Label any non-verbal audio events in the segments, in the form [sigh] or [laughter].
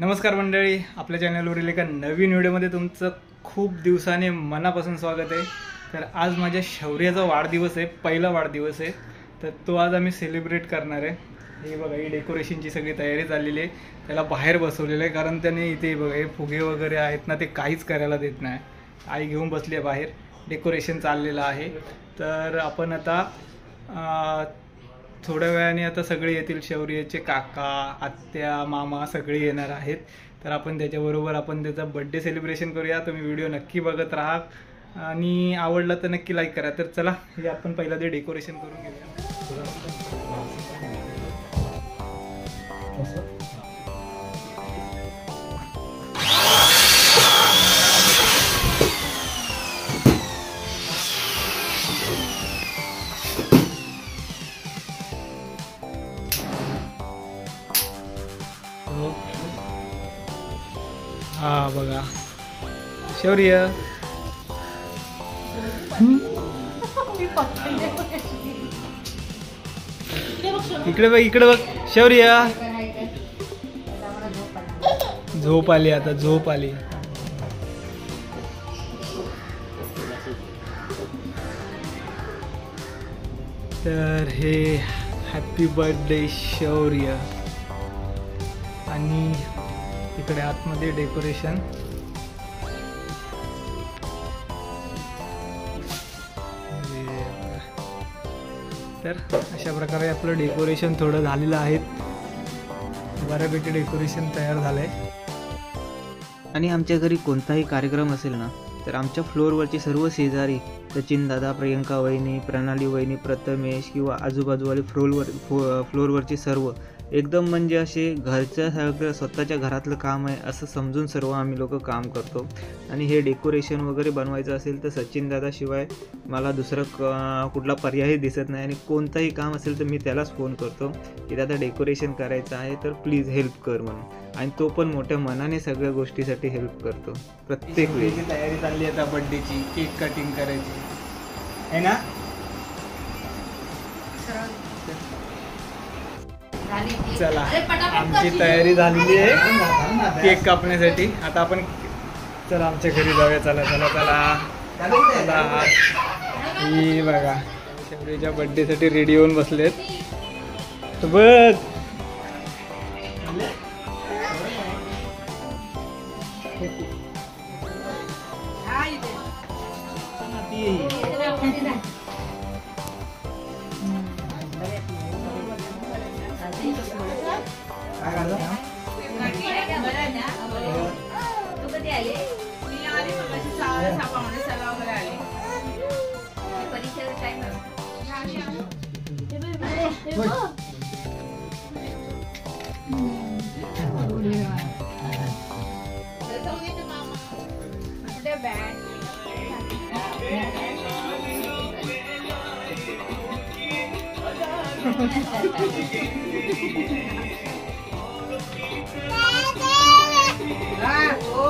नमस्कार मंडळी आपल्या चॅनलवरील एका नवीन व्हिडिओमध्ये तुमचं खूप दिवसाने मनापासून स्वागत आहे. तर आज माझ्या शौर्याचा वाढदिवस आहे पहिला वाढदिवस आहे. तर तो आज आम्ही सेलिब्रेट करणार आहे. हे बघा ही डेकोरेशनची सगळी तयारी झालेली आहे. त्याला बाहेर बसवलेलं आहे कारण त्याने इथे बघा हे फुगे वगैरे आहेत ना ते काहीच करायला देत नाही. आई घेऊन बसली आहे बाहेर. डेकोरेशन चाललेलं आहे. तर आपण आता थोड्या वेळाने आता सगळे येतील शौर्याचे काका आत्या मामा सगळे येणार आहेत. तर आपण त्याच्याबरोबर आपण त्याचा बड्डे सेलिब्रेशन करूया. तुम्ही व्हिडिओ नक्की बघत राहा. आणि आवडला तर नक्की लाईक करा. तर चला हे आपण पहिला ते डेकोरेशन करून घेऊया. हा बघा. शौर्य. इकडे बघ इकडे बघ. शौर्य. झोप आली आता झोप आली. तर हे हॅपी बर्थडे शौर्य. आणि इकडे आतमध्ये डेकोरेशन. तर अशा प्रकारे आपलं डेकोरेशन थोडं झालेलं आहे. बऱ्यापैकी डेकोरेशन तयार झालंय. आणि आमच्या घरी कोणताही कार्यक्रम असेल ना तर आमच्या फ्लोअरवरचे सर्व शेजारी सचिन दादा प्रियंका वहिनी प्रणाली वहिनी प्रथमेश किंवा आजूबाजूवाले फ्लोरवर फो फ्लोअरवरचे सर्व एकदम म्हणजे असे घरच्या सगळं स्वतःच्या घरातलं काम आहे असं समजून सर्व आम्ही लोक काम करतो. आणि हे डेकोरेशन वगैरे बनवायचं असेल तर सचिन दादाशिवाय मला दुसरं क कुठला पर्यायही दिसत नाही आणि कोणतंही काम असेल तर मी त्यालाच फोन करतो की दादा डेकोरेशन करायचं आहे तर प्लीज हेल्प कर म्हणून. आणि तो पण मोठ्या मनाने सगळ्या गोष्टीसाठी हेल्प करतो. प्रत्येक वेळी. शौर्याची तयारी चालली आता बर्थडेची केक कटिंग करायची. आहे ना? चला आमची तयारी झालेली आहे. केक कापण्यासाठी. आता आपण चला आमच्या घरी जाऊया. चला चला चला. चला ही बघा शौर्याच्या बर्थडेसाठी रेडी होऊन बसलेत. तर बघ ते. बघ काय करतात बाबू ते बघ, ते बघ, ते बघ, ते बघ, ते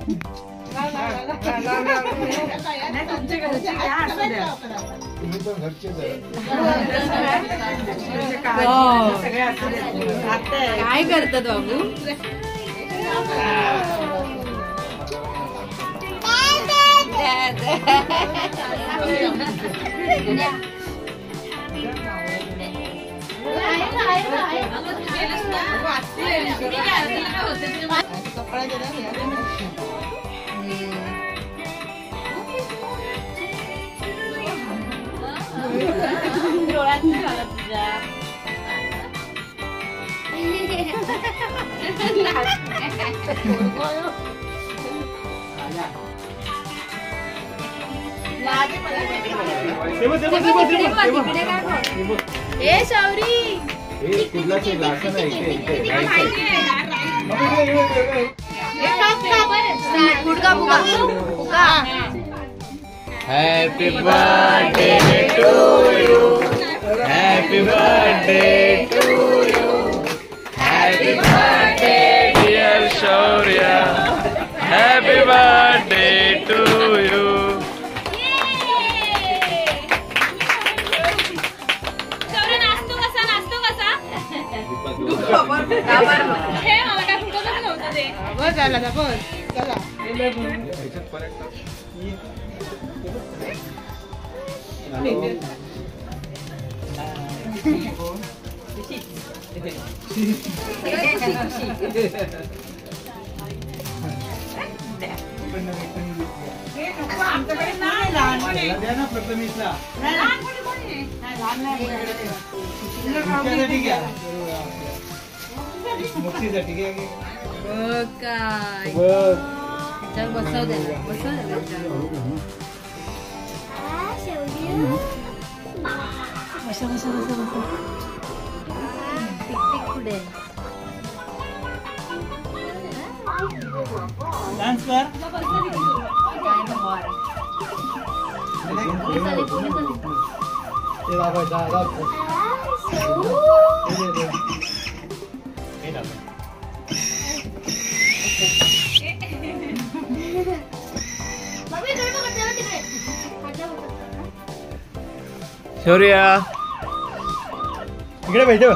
बघ. ए शौरी हे कुठला शेगला? असं नाही, इथे, इथे, right side. अबे, ए, ए, ए, ए. गुडगा बुगा बुगा happy birthday to you happy birthday to you happy birthday dear Shaurya happy birthday to you नाचतो कसा? नाचतो कसा? बस झाला आता बस चला आमच्याकडे नाही लहान प्रथमेशला लहान कोणी लहान नाही मुक्तीसाठी घ्या घ्या. काय बघ. बसव दे बसव दे पुढे डान्स कर ते दाखव, दा- दाखव. हे दे, शौर्य इकडे पाहिजे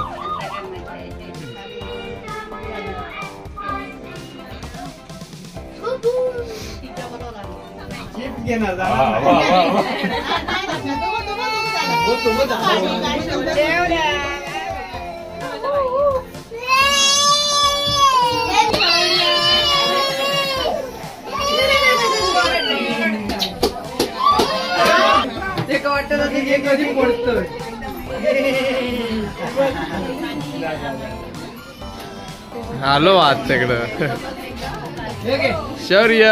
घेणार आलो आज तिकडं Shaurya.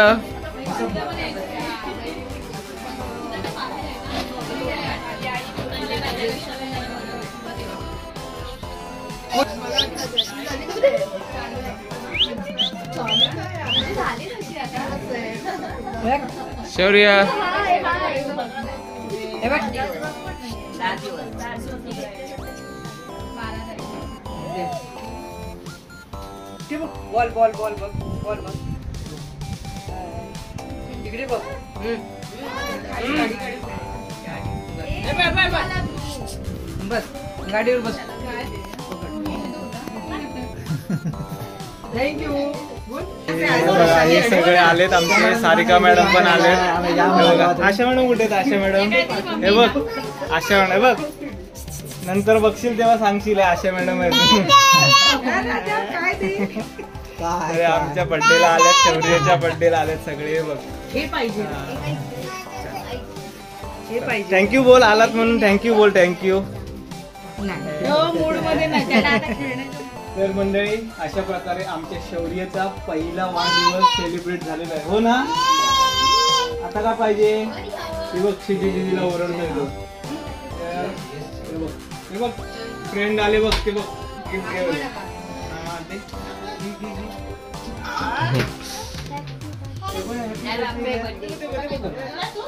Shaurya. Ball ball ball बघ बॉल बघ. इकडे बघ. बस गाडीवर बस. [laughs] थँक्यू हे हे सगळे आलेत आमचे सारिका मॅडम पण आलेत. हे आशा मॅडम कुठे आशा मॅडम? हे बघ आशा मॅडम हे बघ. नंतर बघशील तेव्हा सांगशील हे आशा मॅडम अरे आमच्या बड्डेला आल्यात शौर्याच्या बड्डेला आलेत सगळे हे बघ. हे पाहिजे. हे. पाहिजे. थँक्यू बोल आलात म्हणून. थँक्यू बोल थँक्यू मूडमध्ये नाही. तर मंडळी अशा प्रकारे आमच्या शौर्याचा पहिला वाढदिवस सेलिब्रेट झालेला आहे हो ना आता का पाहिजे हे बघ शिजी दिदीला हे बघ हे बघ फ्रेंड आले बघ ते बघ गिफ्ट घे ते. घे, घे, घे.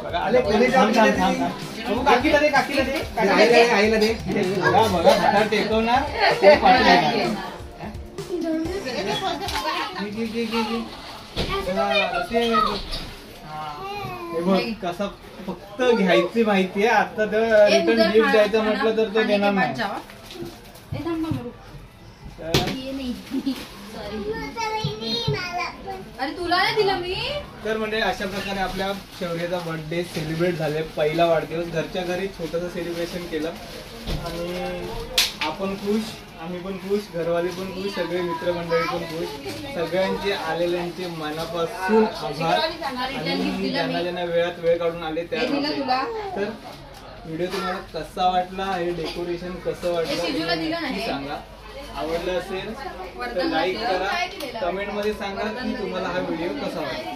बघा, आले कोणी थांब थांब थांब थांब. बघू, काकीला दे काकीला दे काकीला दे आईला दे बघा बघा हातात टेकवणार. घे, घे, घे, घे, घे. हा, ते बघ. बघ कसं फक्त घ्यायची माहिती आहे. आता तर रिटर्न गिफ्ट द्यायचं म्हटलं तर तो देणार नाही. तर अरे तुला नाही दिलं मी? तर म्हणजे अशा प्रकारे आपल्या शौर्याचा बर्थडे सेलिब्रेट झाले. पहिला वाढदिवस. घरच्या घरी छोटंसं सेलिब्रेशन केलं. आणि आपण खुश. आम्ही पण खुश घरवाले पण खुश सगळे मित्रमंडळी पण खुश. सगळ्यांचे आलेल्यांचे मनापासून आभार. आणि ज्यांना ज्यांना वेळात वेळ काढून आले त्या तर व्हिडिओ तुम्हाला कसा वाटला? हे डेकोरेशन कसं वाटलं? हे नक्की सांगा. आवडलं असेल तर लाईक करा. कमेंटमध्ये सांगा की तुम्हाला हा व्हिडिओ कसा वाटला?